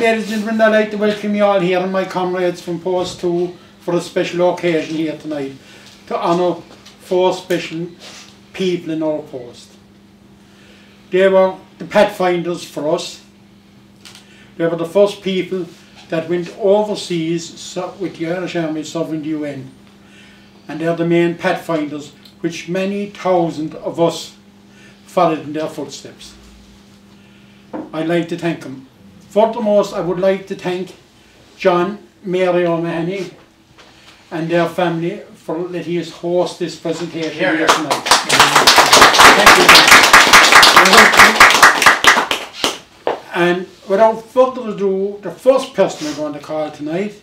Ladies and gentlemen, I'd like to welcome you all here and my comrades from Post 2 for a special occasion here tonight to honour four special people in our post. They were the pathfinders for us. They were the first people that went overseas with the Irish Army serving the UN. And they're the main pathfinders which many thousand of us followed in their footsteps. I'd like to thank them. Furthermost, I would like to thank John, Mary O'Mahony and their family for letting us host this presentation here, here tonight. Thank you. And without further ado, the first person I'm going to call tonight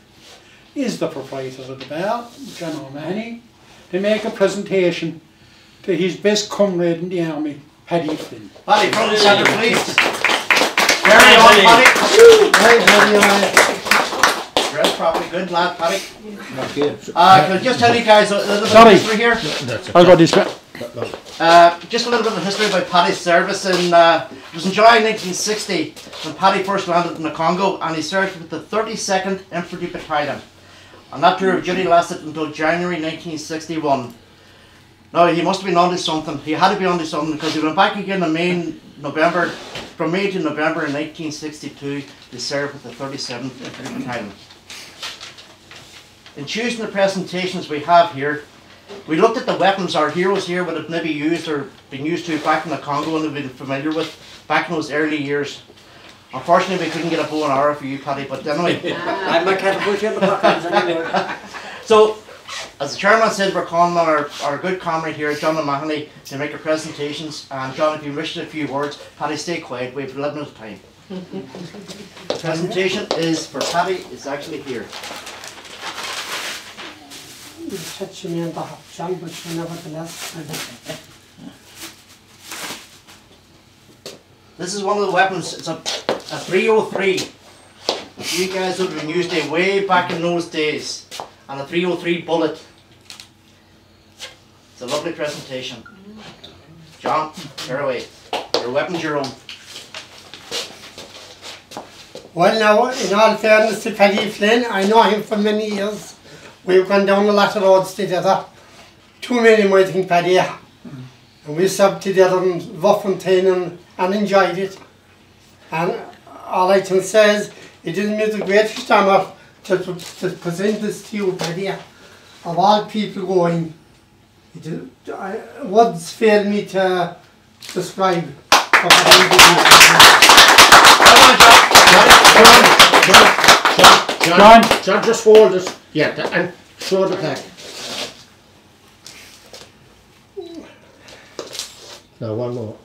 is the proprietor of the bar, John O'Mahony, to make a presentation to his best comrade in the army, Paddy Flynn. Paddy, front and centre, please. Carry on, Paddy. Hey, Paddy, Dress properly, good lad, Paddy. Uh, can I just tell you guys a little bit Sorry. of history here? I'll go this way. Uh, just a little bit of history about Paddy's service. In, uh, it was in July 1960 when Paddy first landed in the Congo and he served with the 32nd Infantry Battalion. And that tour of duty lasted until January 1961. Now, he must have been onto something. He had to be onto something because he went back again in May, November, from May to November in 1962 to serve with the 37th Infantry Battalion. In choosing the presentations we have here, we looked at the weapons our heroes here would have maybe used or been used to back in the Congo and have been familiar with back in those early years. Unfortunately, we couldn't get a bow and arrow for you, Paddy, but anyway. I might have to put you in the anyway. So, as the chairman said, we're calling on our, our good comrade here, John O'Mahony, to make our presentations. And John, if you wish a few words, Paddy, stay quiet. We have limited time. the presentation is for Paddy. It's actually here. You touch me on the hop jump, but nevertheless, I don't. This is one of the weapons. It's a, a 303. You guys would have been used it way back in those days. And a 303 bullet. It's a lovely presentation. John, tear away. Your weapon's your own. Well, now, in all fairness to Paddy Flynn, I know him for many years. We've gone down a lot of roads together. Too many, I think, Paddy. And we served together in Woffontein and, and enjoyed it. And all I can say is, it is me the greatest honour to, to, to present this to you, Paddy. Of all people going, it is, I, words fail me to describe what I'm Come on, John. John. John, just fold it. Yeah, and show the pack. Now one more.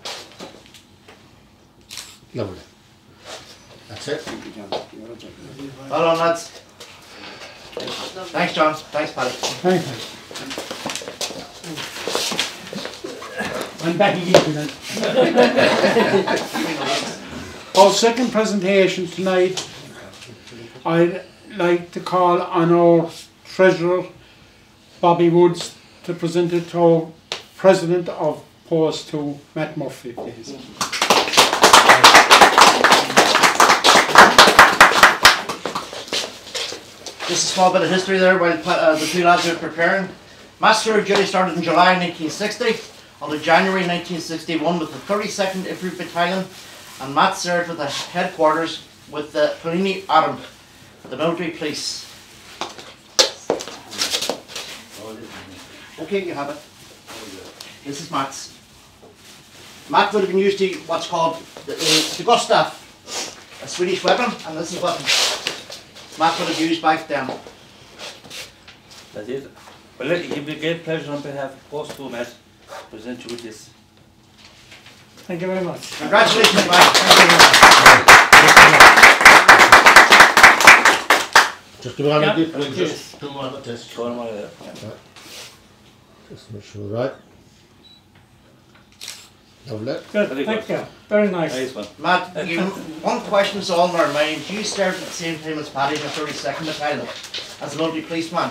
Lovely. That's it. Well done, lads. Thanks, John. Thanks, Paddy. Thank you. I'm back again tonight. Our second presentation tonight, I'd like to call on our treasurer, Bobby Woods, to present it to our president of Post 2, Matt Murphy, please. Just a small bit of history there while uh, the two lads are preparing. Master duty started in July 1960 until January 1961 with the 32nd Infantry Battalion and Matt served with the headquarters with the Pelini Adam, the military police. Okay, you have it. This is Matt's. Matt would have been used to what's called the, the, the Gustav, a Swedish weapon, and this is what Matt would have used back then. That's it. Well, let- it will be a great pleasure on behalf of Post 2, Matt, to present you with this. Thank you very much. Congratulations, Matt. Thank Just do one Yeah. of this, just do one of this. Go on, uh, Just make sure, right? Lovely. Good, Very thank good. you. Very nice. Nice one. you. Matt, you, one question's all in our minds. You served at the same time as Paddy in the 32nd Battalion as a military policeman.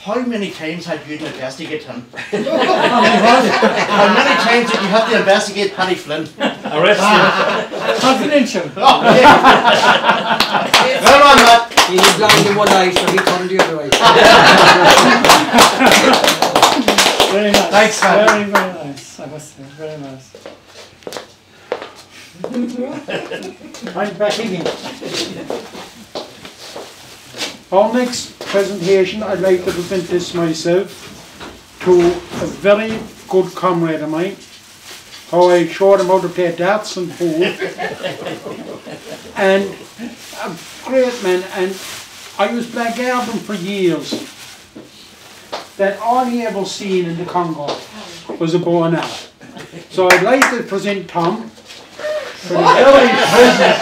How many times had you to investigate him? How many times did you have to investigate Paddy Flynn? Arrest him. confidential. Oh, well on that. He was blind in one eye, so he turned the other eye. Very nice. Thanks, man. Very, very nice. I must say, very nice. I'm back again. Our next presentation, I'd like to present this myself to a very good comrade of mine. How I showed him how to play darts and pool. and a great man, and I was blackguarding for years that all he ever seen in the Congo was a arrow. So I'd like to present Tom for the very present.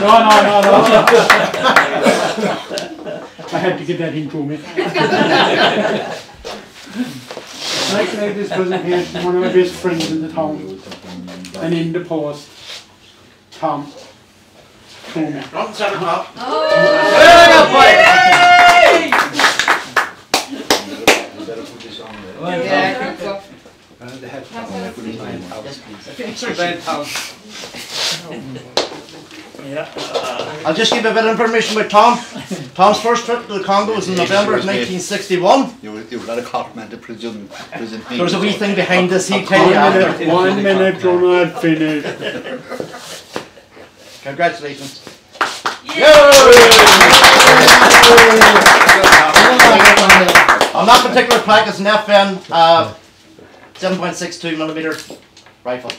No, no, no, no. I had to get that into me. I'd like to make this presentation to one of my best friends in the town and in the post, Tom Twomey. Front centre top. Yeah, good stuff. I'll just give a bit of information about Tom. Tom's first trip to the Congo was in November of 1961. You were, you were not a cop man to prison, prison There was a wee thing behind this, he'll tell you One minute, one minute, do not finish. Congratulations. On that particular pack is an FN uh, 7.62 millimeter rifle.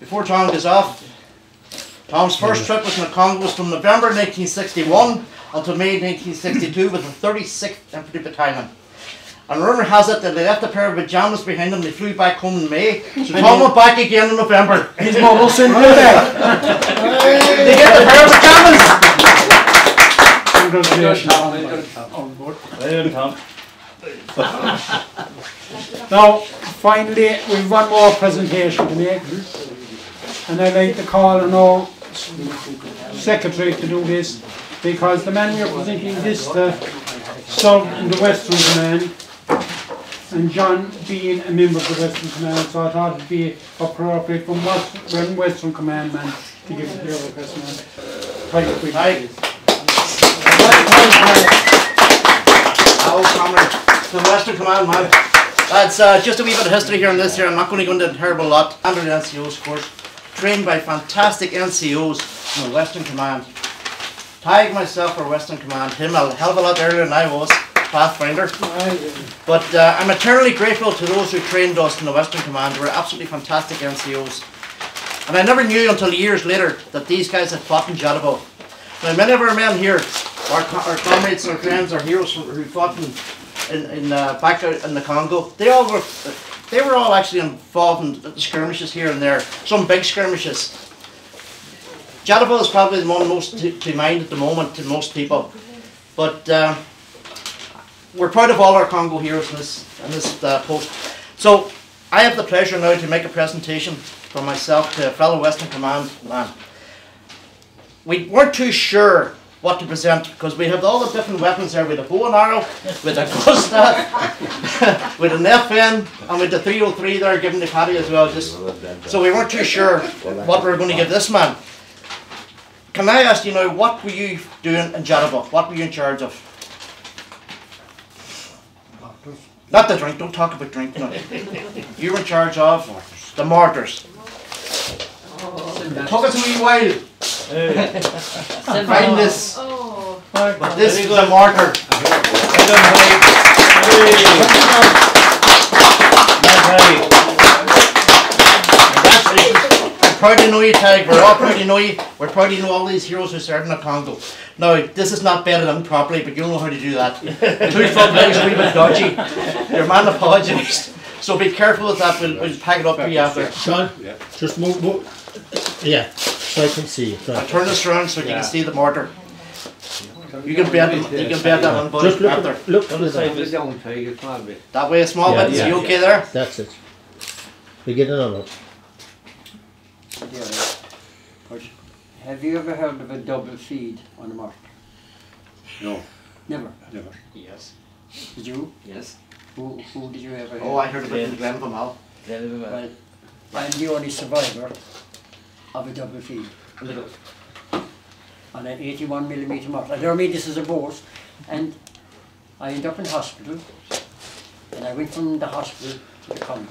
Before Tom goes off, Tom's first trip was in the Congo was from November 1961 until May 1962 with the 36th Infantry Battalion. And rumor has it that they left a pair of pajamas behind them, they flew back home in May, so Tom went back again in November. His mum will you that. They get the pair of pajamas! Congratulations. On board. Well done, Tom. Now, finally, we've one more presentation to make. And I'd like to call on our secretary to do this, because the man we're presenting this to served in the Western Command, and John being a member of the Western Command, so I thought it'd be appropriate from West- from Western Command man to give it to the request man. Quite quick. Aye. Old comrade, the Western Command man. That's uh, just a wee bit of history here on this here. I'm not going to go into a terrible lot. Under the NCOs course, trained by fantastic NCOs in the Western Command. Tig myself for Western Command, him a hell of a lot earlier than I was, Pathfinder. But uh, I'm eternally grateful to those who trained us in the Western Command. They were absolutely fantastic NCOs. And I never knew until years later that these guys had fought in Jadotville. Now, many of our men here, our, our comrades, our friends, our heroes who fought in, in, in uh, back in the Congo, they all were, they were all actually involved in skirmishes here and there, some big skirmishes. Jadotville is probably the one most to, to mind at the moment to most people, but uh, we're proud of all our Congo heroes in this in this uh, post. So I have the pleasure now to make a presentation from myself to fellow Western Command man. We weren't too sure what to present because we have all the different weapons there with a bow and arrow, with a Gustav, with an FN, and with the 303 there given to Paddy as well. Just so we weren't too sure what we were going to give this man. Can I ask you now, what were you doing in Jadotville? What were you in charge of? Not the drink, don't talk about drink now. You're in charge of the mortars. Took us a wee while to find this, Oh. but this is a mortar. Well done, Paddy. Hey. Congratulations. I'm proud to know you, Tadgh. We're all proud to know you. We're proud to know all these heroes who served in the Congo. Now, this is not bedded in properly, but you'll know how to do that. Two front legs are a wee bit dodgy. Your man apologised. So be careful with that. We'll, we'll pack it up for you after. Sean, yeah. just move, move. Yeah, so I can see. I'll turn this around so you can see the mortar. You can bed, you can bed that on Just look, after. at- look, Other at side, that. this- Down, Craig, a small bit. That way a small Yeah, bit. Is you okay there? That's it. We get another. Have you ever heard of a double feed on a mortar? No, Never. never. Yes. Did you? Yes. Who, who did you ever hear? Oh, I heard about it in Glenville. Well, I'm the only survivor of a double field Little. on an 81 millimeter mark. I don't mean this is a boast. And I end up in hospital. And I went from the hospital to the Congo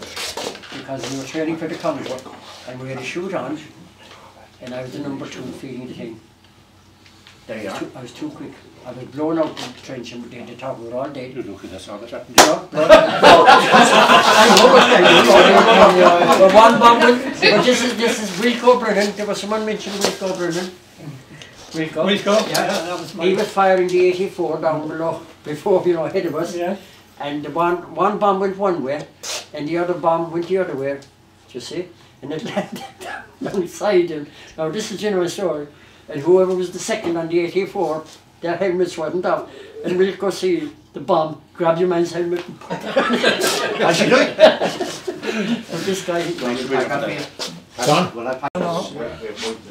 because we were training for the Congo and we had a shoot on and I was the number two feeding the thing. There you I was are. too, I was too quick. I was blown out in the trench and they had to talk we were all dead. You look at us all the time. No, no, no. But one bomb went, but this is, this is Wilco Brennan, there was someone mentioned Wilco Brennan. Wilco? Wilco? Yeah, that was he was firing the eighty-four down below, before, you know, ahead of us. Yeah. And the one, one bomb went one way, and the other bomb went the other way, do you see? And it landed alongside him. Now, this is general story. And whoever was the second on the 84, their helmets wasn't up. And we'll go see the bomb, grab your man's helmet and put it How'd you do it? This guy, he Will I pack that for you? Son, Will I pack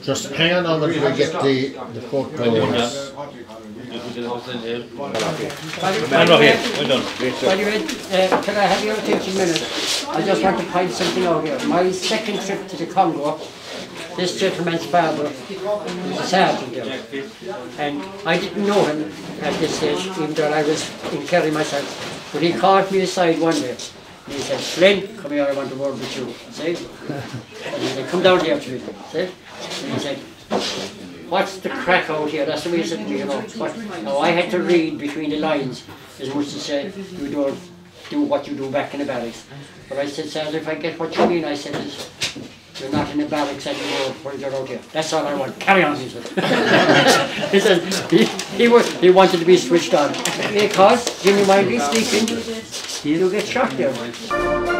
just hang on a minute till we get the, the court uh, can I have your attention a minute? I just want to point something out here. My second trip to the Congo, this gentleman's father was a sergeant there. And I didn't know him at this stage, even though I was in Kerry myself. But he called me aside one day. And he said, Flynn, come here, I want to word with you. See? And he said, come down here to me. See? And he said, what's the crack out here? That's the way he said to me, you know. What? Now I had to read between the lines as much to say, you don't do what you do back in the barracks. But I said, sir, if I get what you mean, I said, you're not in the barracks anymore when you're out here. That's all I want. Carry on, he said. he said, he, he, he wanted to be switched on. Because Jimmy Miley speaking, he'll get shot there.